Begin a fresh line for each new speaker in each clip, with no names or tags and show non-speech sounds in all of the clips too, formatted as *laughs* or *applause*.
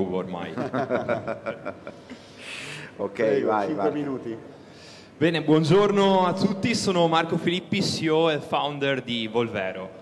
incubo ormai. *laughs*
ok,
Prego,
vai,
5
vai.
minuti.
Bene, buongiorno a tutti, sono Marco Filippi, CEO e founder di Volvero.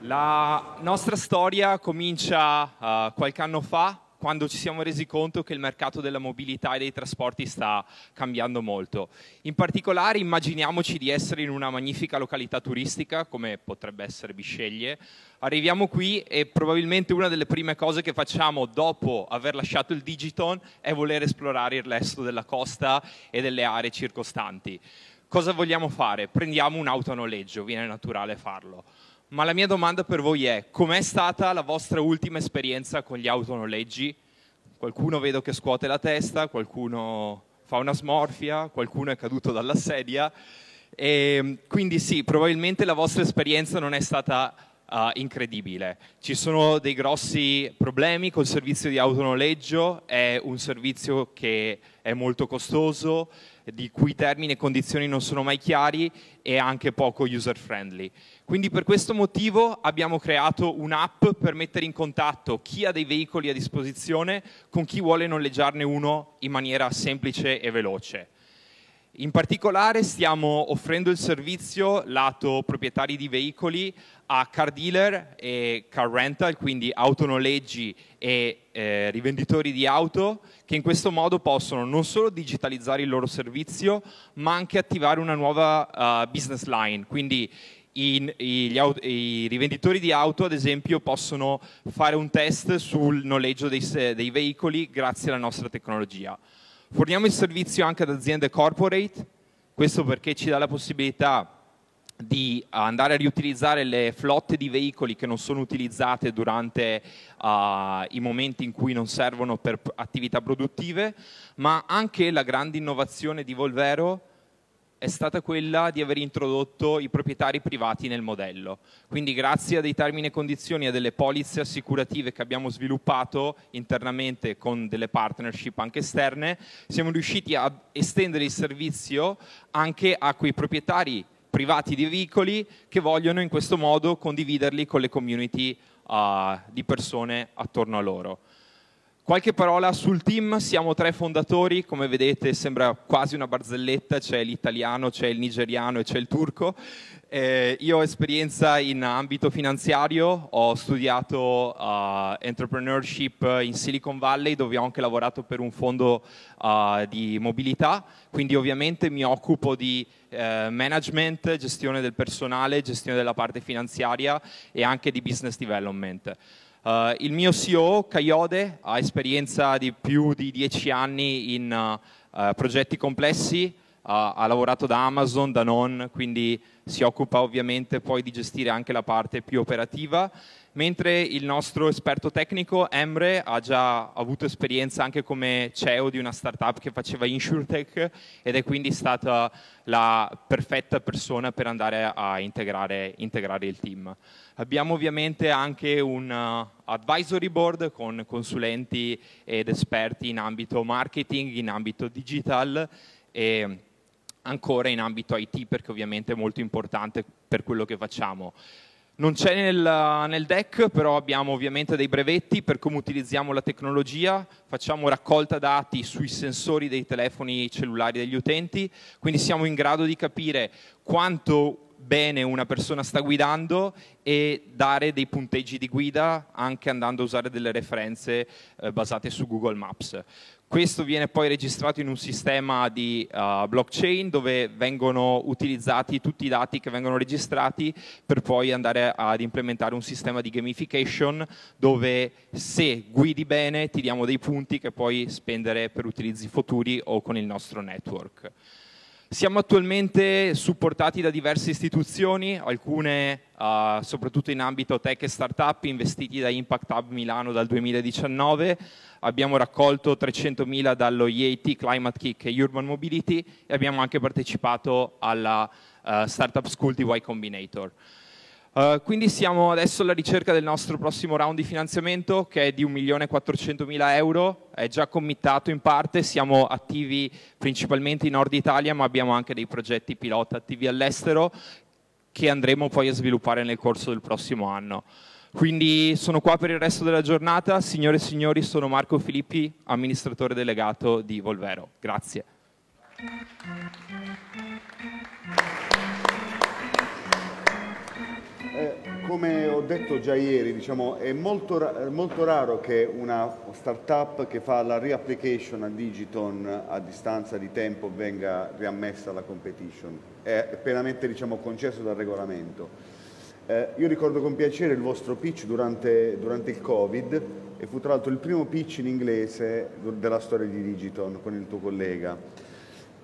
La nostra storia comincia uh, qualche anno fa, quando ci siamo resi conto che il mercato della mobilità e dei trasporti sta cambiando molto. In particolare immaginiamoci di essere in una magnifica località turistica, come potrebbe essere Bisceglie. Arriviamo qui e probabilmente una delle prime cose che facciamo dopo aver lasciato il Digiton è voler esplorare il resto della costa e delle aree circostanti. Cosa vogliamo fare? Prendiamo un auto a noleggio, viene naturale farlo. Ma la mia domanda per voi è, com'è stata la vostra ultima esperienza con gli autonoleggi? Qualcuno vedo che scuote la testa, qualcuno fa una smorfia, qualcuno è caduto dalla sedia. E quindi sì, probabilmente la vostra esperienza non è stata uh, incredibile. Ci sono dei grossi problemi col servizio di autonoleggio, è un servizio che è molto costoso, di cui termini e condizioni non sono mai chiari e anche poco user friendly. Quindi per questo motivo abbiamo creato un'app per mettere in contatto chi ha dei veicoli a disposizione con chi vuole noleggiarne uno in maniera semplice e veloce. In particolare stiamo offrendo il servizio lato proprietari di veicoli a car dealer e car rental, quindi autonoleggi e eh, rivenditori di auto, che in questo modo possono non solo digitalizzare il loro servizio, ma anche attivare una nuova uh, business line. Quindi i, i, auto, i, rivenditori di auto, ad esempio, possono fare un test sul noleggio dei, dei veicoli grazie alla nostra tecnologia. Forniamo il servizio anche ad aziende corporate, questo perché ci dà la possibilità di andare a riutilizzare le flotte di veicoli che non sono utilizzate durante uh, i momenti in cui non servono per attività produttive, ma anche la grande innovazione di Volvero è stata quella di aver introdotto i proprietari privati nel modello. Quindi grazie a dei termini e condizioni e a delle polizze assicurative che abbiamo sviluppato internamente con delle partnership anche esterne, siamo riusciti a estendere il servizio anche a quei proprietari privati di veicoli che vogliono in questo modo condividerli con le community uh, di persone attorno a loro. Qualche parola sul team, siamo tre fondatori, come vedete sembra quasi una barzelletta, c'è l'italiano, c'è il nigeriano e c'è il turco. Eh, io ho esperienza in ambito finanziario, ho studiato uh, entrepreneurship in Silicon Valley dove ho anche lavorato per un fondo uh, di mobilità, quindi ovviamente mi occupo di eh, management, gestione del personale, gestione della parte finanziaria e anche di business development. Uh, il mio CEO, Caiode, ha esperienza di più di dieci anni in uh, progetti complessi, ha lavorato da Amazon, da Non, quindi si occupa ovviamente poi di gestire anche la parte più operativa, mentre il nostro esperto tecnico, Emre, ha già avuto esperienza anche come CEO di una startup che faceva InsurTech ed è quindi stata la perfetta persona per andare a integrare, integrare il team. Abbiamo ovviamente anche un uh, advisory board con consulenti ed esperti in ambito marketing, in ambito digital e ancora in ambito IT perché ovviamente è molto importante per quello che facciamo. Non c'è nel, nel, deck, però abbiamo ovviamente dei brevetti per come utilizziamo la tecnologia, facciamo raccolta dati sui sensori dei telefoni cellulari degli utenti, quindi siamo in grado di capire quanto bene una persona sta guidando e dare dei punteggi di guida anche andando a usare delle referenze eh, basate su Google Maps. Questo viene poi registrato in un sistema di uh, blockchain dove vengono utilizzati tutti i dati che vengono registrati per poi andare ad implementare un sistema di gamification dove se guidi bene ti diamo dei punti che puoi spendere per utilizzi futuri o con il nostro network. Siamo attualmente supportati da diverse istituzioni, alcune uh, soprattutto in ambito tech e startup, investiti da Impact Hub Milano dal 2019. Abbiamo raccolto 300.000 dallo IAT, Climate Kick e Urban Mobility e abbiamo anche partecipato alla uh, Startup School di Y Combinator. Uh, quindi siamo adesso alla ricerca del nostro prossimo round di finanziamento che è di 1.400.000 euro, è già committato in parte, siamo attivi principalmente in Nord Italia ma abbiamo anche dei progetti pilota attivi all'estero che andremo poi a sviluppare nel corso del prossimo anno. Quindi sono qua per il resto della giornata. Signore e signori, sono Marco Filippi, amministratore delegato di Volvero. Grazie.
Come ho detto già ieri, diciamo, è molto, molto, raro che una startup che fa la reapplication a Digiton a distanza di tempo venga riammessa alla competition. È pienamente diciamo, concesso dal regolamento. Eh, io ricordo con piacere il vostro pitch durante, durante, il Covid e fu tra l'altro il primo pitch in inglese della storia di Digiton con il tuo collega.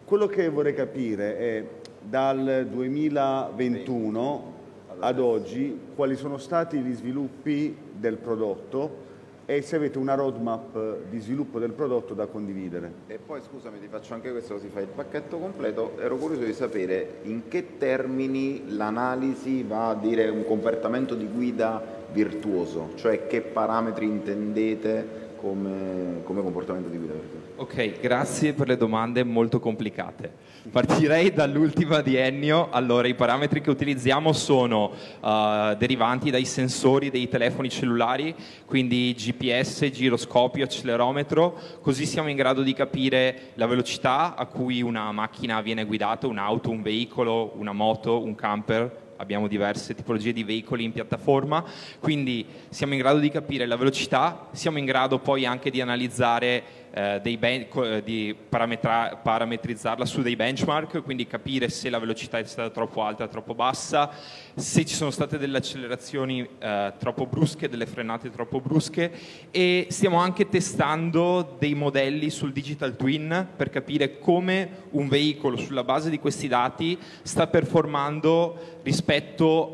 Quello che vorrei capire è dal 2021 ad oggi quali sono stati gli sviluppi del prodotto e se avete una roadmap di sviluppo del prodotto da condividere.
E poi scusami, ti faccio anche questo così fai il pacchetto completo. Ero curioso di sapere in che termini l'analisi va a dire un comportamento di guida virtuoso, cioè che parametri intendete come, come comportamento di guida.
Ok, grazie per le domande molto complicate. Partirei dall'ultima di Ennio. Allora, i parametri che utilizziamo sono uh, derivanti dai sensori dei telefoni cellulari, quindi GPS, giroscopio, accelerometro, così siamo in grado di capire la velocità a cui una macchina viene guidata, un'auto, un veicolo, una moto, un camper, abbiamo diverse tipologie di veicoli in piattaforma, quindi siamo in grado di capire la velocità, siamo in grado poi anche di analizzare eh, ben, di parametrizzarla su dei benchmark, quindi capire se la velocità è stata troppo alta troppo bassa, se ci sono state delle accelerazioni eh, troppo brusche, delle frenate troppo brusche e stiamo anche testando dei modelli sul digital twin per capire come un veicolo sulla base di questi dati sta performando rispetto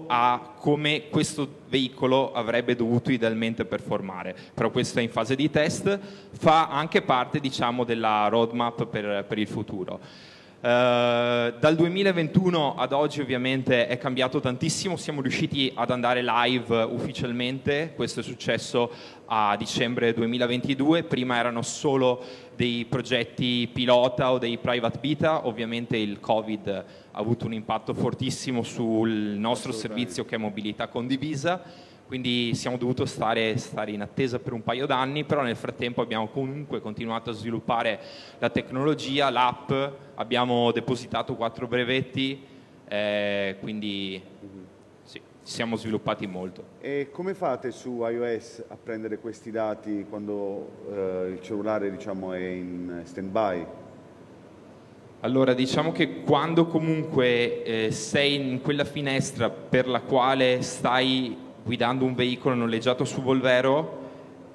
a come questo veicolo avrebbe dovuto idealmente performare. Però questo è in fase di test, fa anche parte diciamo, della roadmap per, per il futuro. Uh, dal 2021 ad oggi ovviamente è cambiato tantissimo, siamo riusciti ad andare live ufficialmente, questo è successo a dicembre 2022, prima erano solo dei progetti pilota o dei private beta, ovviamente il Covid ha avuto un impatto fortissimo sul nostro servizio che è mobilità condivisa, quindi siamo dovuti stare, stare, in attesa per un paio d'anni, però nel frattempo abbiamo comunque continuato a sviluppare la tecnologia, l'app, abbiamo depositato quattro brevetti, eh, quindi sì, ci siamo sviluppati molto.
E come fate su iOS a prendere questi dati quando eh, il cellulare diciamo, è in stand-by?
Allora, diciamo che quando comunque eh, sei in quella finestra per la quale stai guidando un veicolo noleggiato su Volvero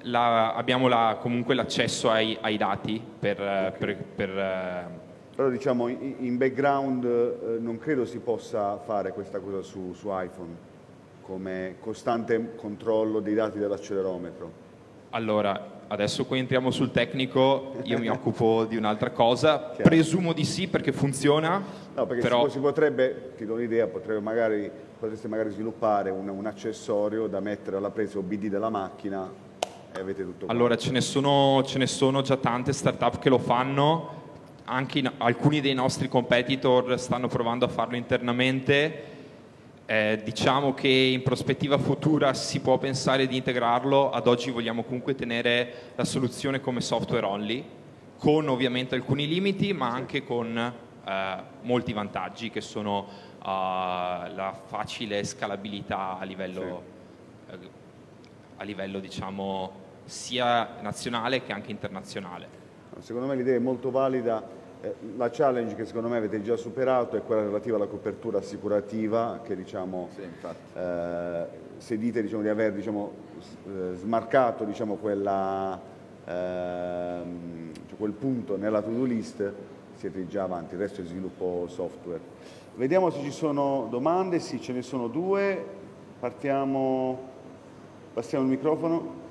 la, abbiamo la, comunque l'accesso ai, ai, dati per... Okay. per, per
però eh, diciamo in, in background eh, non credo si possa fare questa cosa su, su iPhone come costante controllo dei dati dell'accelerometro.
Allora, adesso qui entriamo sul tecnico, io mi occupo di un'altra cosa, Chiaro. presumo di sì perché funziona.
No, perché però... si, potrebbe, ti do un'idea, magari, potreste magari sviluppare un, un, accessorio da mettere alla presa OBD della macchina e avete tutto.
Allora, ce ne, sono, ce ne sono già tante startup che lo fanno, anche in, alcuni dei nostri competitor stanno provando a farlo internamente eh, diciamo che in prospettiva futura si può pensare di integrarlo, ad oggi vogliamo comunque tenere la soluzione come software only, con ovviamente alcuni limiti, ma anche con eh, molti vantaggi che sono uh, la facile scalabilità a livello, sì. eh, a livello diciamo, sia nazionale che anche internazionale.
Secondo me l'idea è molto valida eh, la challenge che secondo me avete già superato è quella relativa alla copertura assicurativa che diciamo, sì, eh, se dite diciamo, di aver diciamo, eh, smarcato diciamo, quella, ehm, cioè quel punto nella to-do list siete già avanti, il resto è sviluppo software. Vediamo se ci sono domande, sì ce ne sono due, partiamo, passiamo il microfono.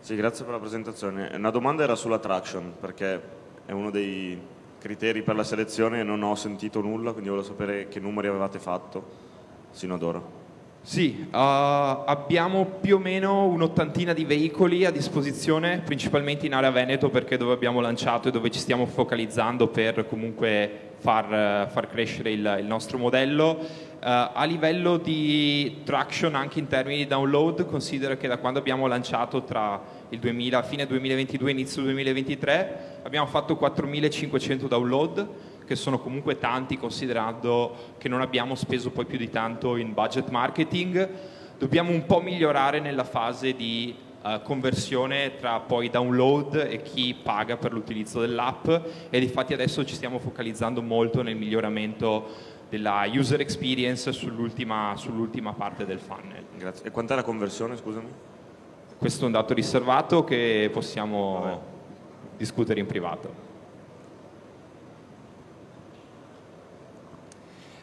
Sì, grazie per la presentazione. Una domanda era sulla traction, perché è uno dei criteri per la selezione e non ho sentito nulla, quindi volevo sapere che numeri avevate fatto sino ad ora.
Sì, uh, abbiamo più o meno un'ottantina di veicoli a disposizione, principalmente in area Veneto perché è dove abbiamo lanciato e dove ci stiamo focalizzando per comunque far, far crescere il, il, nostro modello. A livello di traction anche in termini di download, considera che da quando abbiamo lanciato tra il 2000, fine 2022 e inizio 2023 abbiamo fatto 4500 download, che sono comunque tanti considerando che non abbiamo speso poi più di tanto in budget marketing. Dobbiamo un po' migliorare nella fase di uh, conversione tra poi download e chi paga per l'utilizzo dell'app e infatti adesso ci stiamo focalizzando molto nel miglioramento della user experience sull'ultima, sull'ultima parte del funnel.
Grazie. E quant'è la conversione, scusami?
Questo è un dato riservato che possiamo Vabbè. discutere in privato.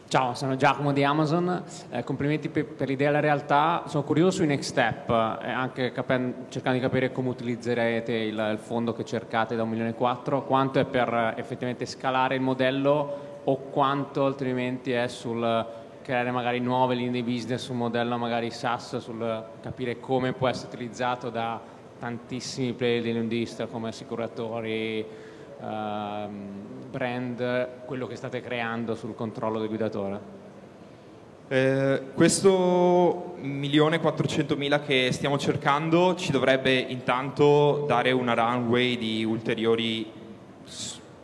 Ciao, sono Giacomo di Amazon, eh, complimenti per, per, l'idea della realtà, sono curioso sui next step, eh, anche capen- cercando di capire come utilizzerete il, il, fondo che cercate da 1 milione e 4, quanto è per eh, effettivamente scalare il modello o quanto altrimenti è sul creare magari nuove linee di business, un modello magari SaaS, sul capire come può essere utilizzato da tantissimi player dell'industria come assicuratori, uh, brand, quello che state creando sul controllo del guidatore?
Eh, questo milione 400 mila che stiamo cercando ci dovrebbe intanto dare una runway di ulteriori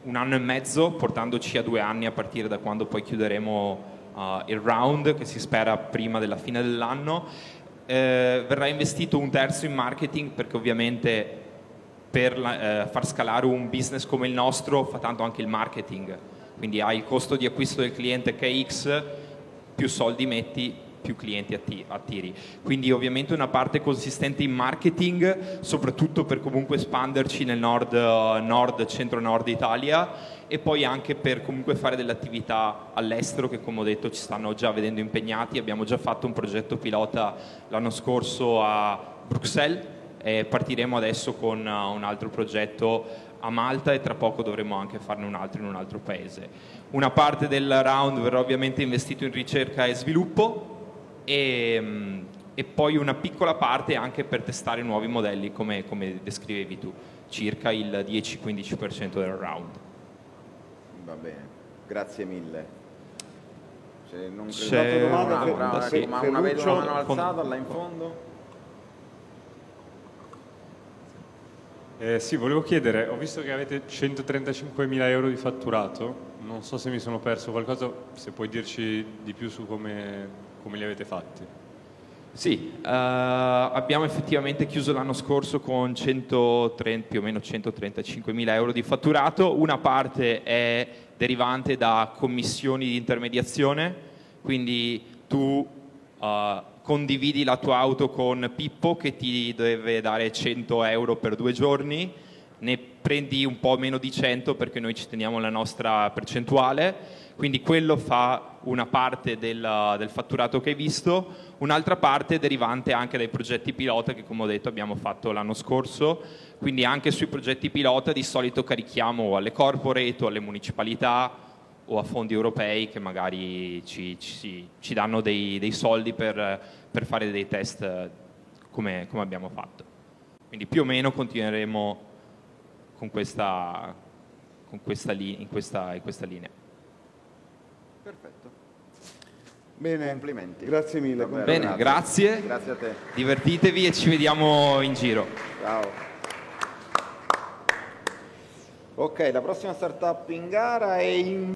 un anno e mezzo, portandoci a due anni a partire da quando poi chiuderemo uh, il round, che si spera prima della fine dell'anno. Eh, verrà investito un terzo in marketing perché ovviamente per la, eh, far scalare un business come il nostro fa tanto anche il marketing, quindi hai il costo di acquisto del cliente che è X, più soldi metti, più clienti attiri. Quindi ovviamente una parte consistente in marketing, soprattutto per comunque espanderci nel nord, nord centro-nord Italia e poi anche per comunque fare delle attività all'estero che come ho detto ci stanno già vedendo impegnati. Abbiamo già fatto un progetto pilota l'anno scorso a Bruxelles e partiremo adesso con un altro progetto a Malta e tra poco dovremo anche farne un altro in un altro paese. Una parte del round verrà ovviamente investito in ricerca e sviluppo, e, mm, e, poi una piccola parte anche per testare nuovi modelli come, come descrivevi tu, circa il 10-15% del round.
Va bene, grazie mille.
C'è, non C'è domanda, una, una,
una, sì. ma una, una mano alzata là in fondo.
Eh, sì, volevo chiedere, ho visto che avete 135.000 euro di fatturato, non so se mi sono perso qualcosa, se puoi dirci di più su come come li avete fatti?
Sì, uh, abbiamo effettivamente chiuso l'anno scorso con 130, più o meno 135 mila euro di fatturato, una parte è derivante da commissioni di intermediazione, quindi tu uh, condividi la tua auto con Pippo che ti deve dare 100 euro per due giorni, ne prendi un po' meno di 100 perché noi ci teniamo la nostra percentuale. Quindi quello fa una parte del, del, fatturato che hai visto, un'altra parte derivante anche dai progetti pilota che come ho detto abbiamo fatto l'anno scorso, quindi anche sui progetti pilota di solito carichiamo alle corporate o alle municipalità o a fondi europei che magari ci, ci, ci danno dei, dei soldi per, per, fare dei test come, come, abbiamo fatto. Quindi più o meno continueremo con questa, con questa, in, questa, in questa linea.
Perfetto.
Bene,
complimenti.
Grazie mille.
Davvero, Bene, grazie.
grazie. Grazie a te.
Divertitevi e ci vediamo in giro.
Ciao. Ok, la prossima startup in gara è in